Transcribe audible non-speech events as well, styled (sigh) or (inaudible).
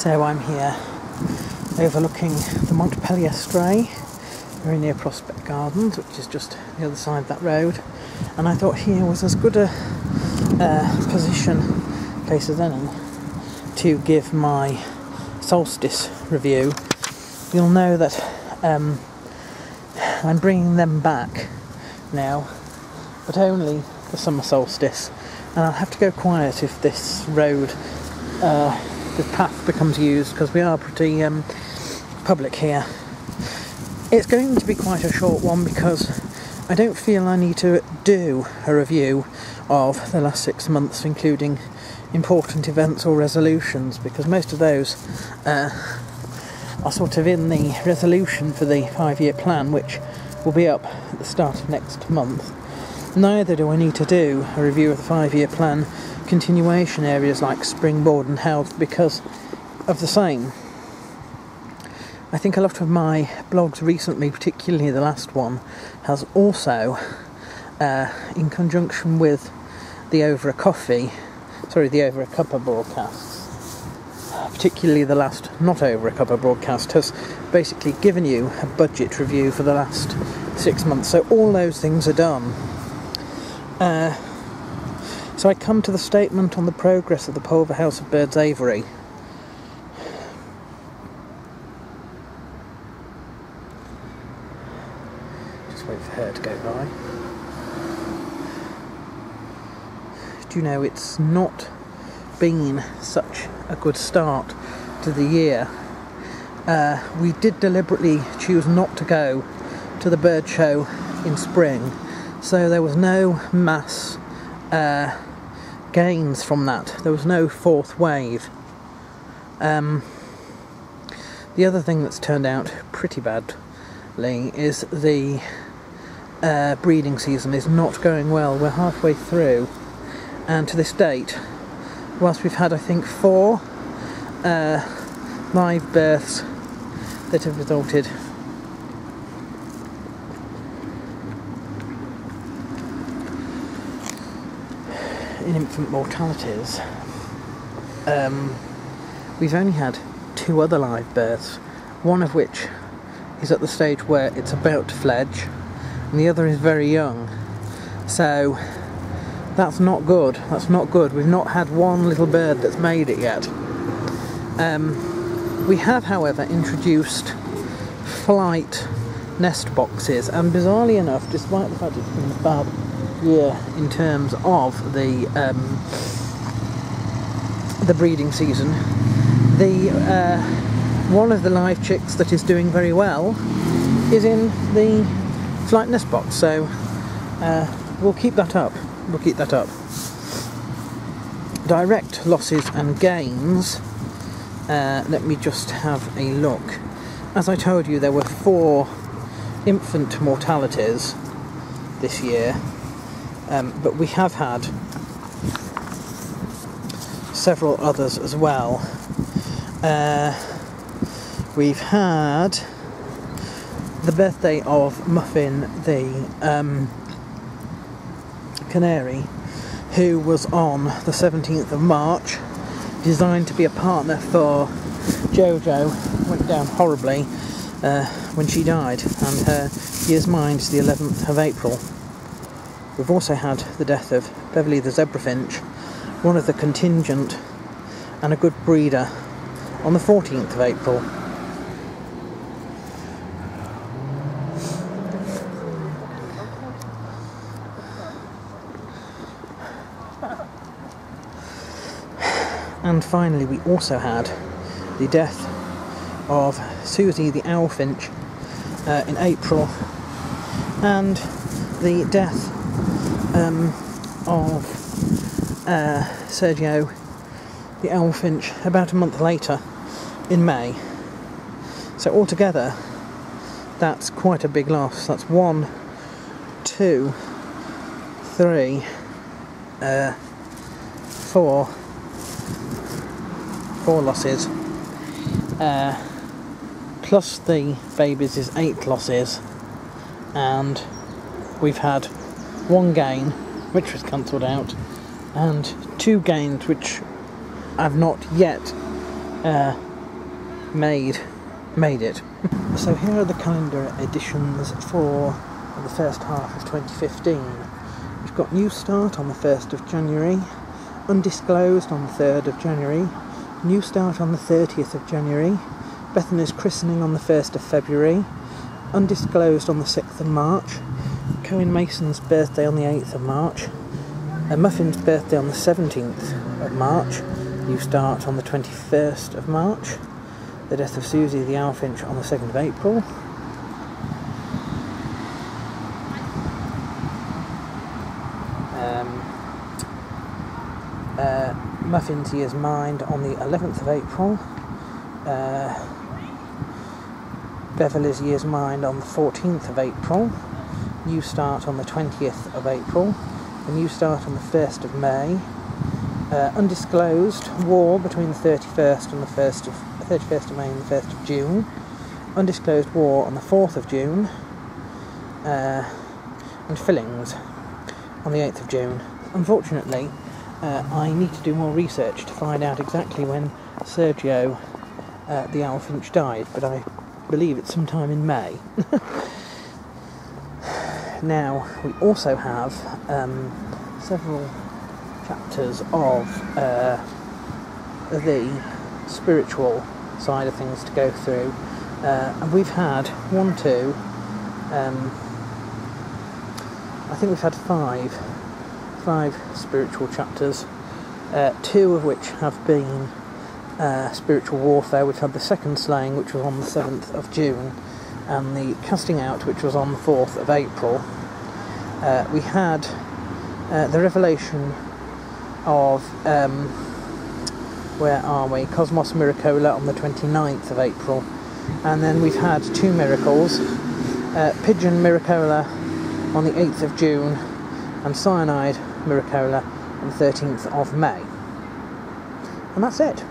So I'm here overlooking the Montpellier Stray, very near Prospect Gardens, which is just the other side of that road. And I thought here was as good a uh, position, place as any, to give my solstice review. You'll know that um, I'm bringing them back now, but only the summer solstice. And I'll have to go quiet if this road, uh, the path becomes used, because we are pretty um, public here. It's going to be quite a short one because I don't feel I need to do a review of the last six months, including important events or resolutions, because most of those uh, are sort of in the resolution for the five year plan, which will be up at the start of next month. Neither do I need to do a review of the five year plan continuation areas like springboard and health because of the same. I think a lot of my blogs recently, particularly the last one, has also, uh, in conjunction with the Over a Coffee, sorry, the Over a Cuppa broadcasts, particularly the last Not Over a Cuppa broadcast, has basically given you a budget review for the last six months. So all those things are done. Uh, so I come to the statement on the progress of the Pulver House of Birds Aviary. Just wait for her to go by. Do you know it's not been such a good start to the year? Uh, we did deliberately choose not to go to the bird show in spring, so there was no mass uh, gains from that. There was no fourth wave. Um, the other thing that's turned out pretty badly is the uh, breeding season is not going well. We're halfway through, and to this date, whilst we've had, I think, four uh, live births that have resulted in infant mortalities, um, we've only had two other live births, one of which is at the stage where it's about to fledge, and the other is very young. So that's not good. That's not good. We've not had one little bird that's made it yet. Um, we have, however, introduced flight nest boxes, and bizarrely enough, despite the fact it's been bad year in terms of the um, the breeding season, the uh, one of the live chicks that is doing very well is in the flight nest box. So uh, we'll keep that up. We'll keep that up. Direct losses and gains. Uh, let me just have a look. As I told you, there were four infant mortalities this year, um, but we have had several others as well. Uh, we've had the birthday of Muffin the um, canary, who was on the 17th of March, designed to be a partner for Jojo, went down horribly uh, when she died, and her year's mind is the 11th of April. We've also had the death of Beverly the zebra finch, one of the contingent and a good breeder, on the 14th of April. And finally, we also had the death of Susie the owlfinch uh, in April, and the death um, of uh, Sergio the owlfinch about a month later in May. So altogether, that's quite a big loss. That's one, two, three, uh, four, four losses. Uh, plus the babies is eight losses, and we've had one gain, which was cancelled out, and two gains, which I've not yet uh, made made it. (laughs) so here are the calendar editions for the first half of 2015. We've got New Start on the 1st of January, Undisclosed on the 3rd of January, New Start on the 30th of January, Bethany's Christening on the 1st of February, Undisclosed on the 6th of March, Cohen Mason's birthday on the 8th of March, a Muffin's birthday on the 17th of March, You Start on the 21st of March, the death of Susie the Owlfinch on the 2nd of April, um, uh, Muffin's Year's Mind on the 11th of April, uh, Beverly's Year's Mind on the 14th of April, New Start on the 20th of April, a New Start on the 1st of May, uh, Undisclosed War between the 31st and the 1st of 31st of May and the 1st of June, Undisclosed War on the 4th of June, uh, and Fillings on the 8th of June. Unfortunately, uh, I need to do more research to find out exactly when Sergio uh, the Owlfinch died, but I believe it's sometime in May. (laughs) now, we also have um, several chapters of uh, the spiritual side of things to go through, uh, and we've had one, two, um, I think we've had five, five spiritual chapters, uh, two of which have been uh, spiritual warfare, which had the second slaying, which was on the 7th of June, and the casting out, which was on the 4th of April. Uh, we had uh, the revelation of, um, where are we, Cosmos Miracola on the 29th of April, and then we've had two miracles uh, Pigeon Miracola on the 8th of June, and Cyanide Miracola on the 13th of May. And that's it.